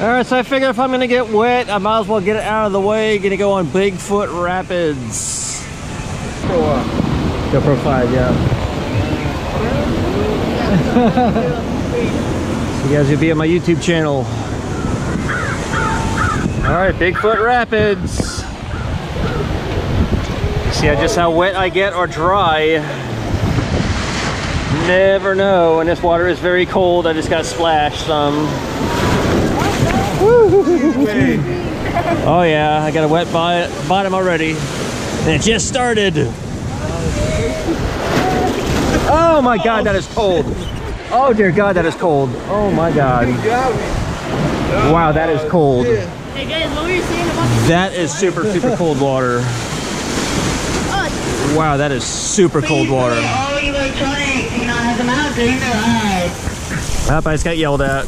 All right, so I figure if I'm gonna get wet, I might as well get it out of the way. Gonna go on Bigfoot Rapids. GoPro 5, yeah. so you guys will be on my YouTube channel. All right, Bigfoot Rapids. See just how wet I get or dry. Never know, and this water is very cold. I just got splashed some. Oh yeah, I got a wet bottom already. And it just started. Oh my God, that is cold. Oh dear God, that is cold. Oh my God. Wow, that is cold. Hey guys, what were you saying about That is super, super cold water. Wow, that is super cold water. All electronics, you know, has them out in their eyes. Yep, I just got yelled at.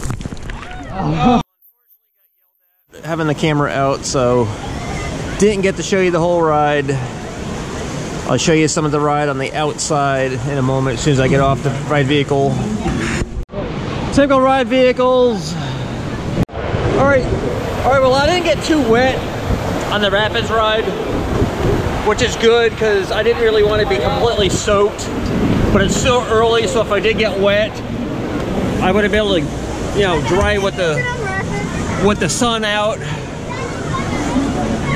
Having the camera out, so didn't get to show you the whole ride. I'll show you some of the ride on the outside in a moment as soon as I get off the ride vehicle. Typical ride vehicles. All right, all right, well, I didn't get too wet on the Rapids ride, which is good because I didn't really want to be completely soaked, but it's still early, so if I did get wet, I would have been able to, you know, dry with the, with the sun out.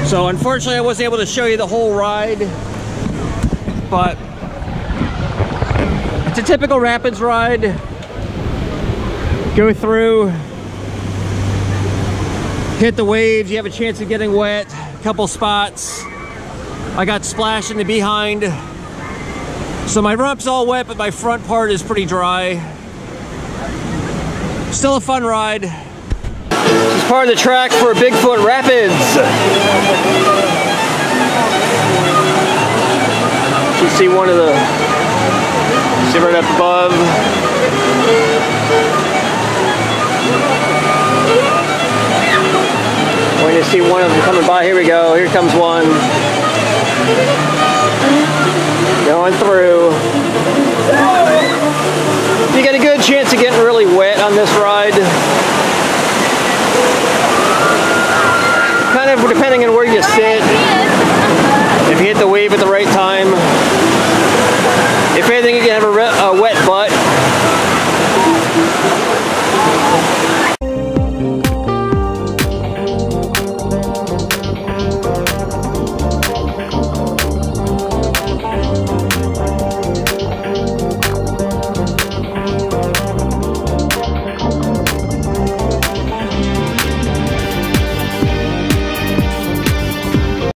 So unfortunately, I wasn't able to show you the whole ride, but it's a typical Rapids ride. Go through, hit the waves, you have a chance of getting wet, a couple spots. I got splashed in the behind. So my rump's all wet, but my front part is pretty dry. Still a fun ride. This is part of the track for Bigfoot Rapids. You see one of the, see right up above. When you see one of them coming by, here we go, here comes one. Going through. You get a good chance of getting really wet on this ride. On where you sit